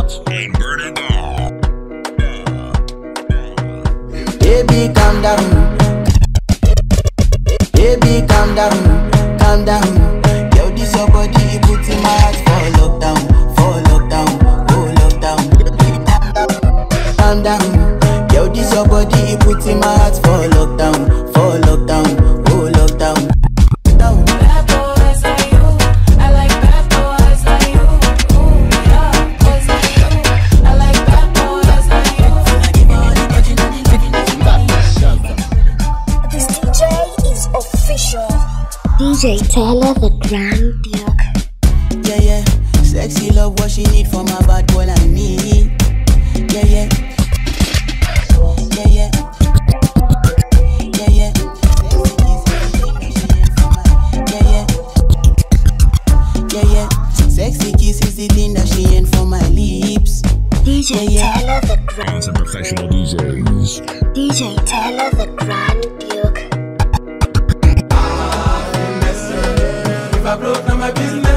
light up, and burn it down. Baby, calm down. Baby, calm down, calm down. Yo, this your body, it put in my heart for lockdown, for lockdown, oh lockdown. Calm down. Yo, this your body, it put in my heart for lockdown, is official. DJ Tellah the Grand Duke. Yeah, yeah. Sexy love, what she need from my bad boy like me. Yeah, yeah. Yeah, yeah. Yeah, yeah. Yeah, yeah. Sexy kiss is the thing that she ain't for my lips. DJ Yeah, yeah. Tellah the Grand And some professional DJs. DJ Tellah the Grand If now my business.